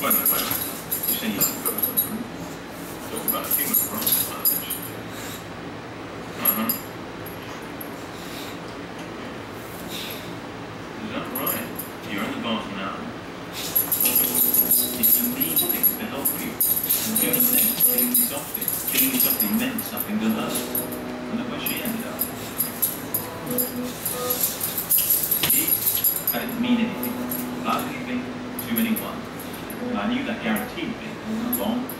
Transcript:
Bueno, bueno, diseñado. Talk about human rights. something. Giving something meant something to her. And look where she ended up. He, I didn't mean anything. I was leaving to anyone. And I knew that guarantee guaranteed me long.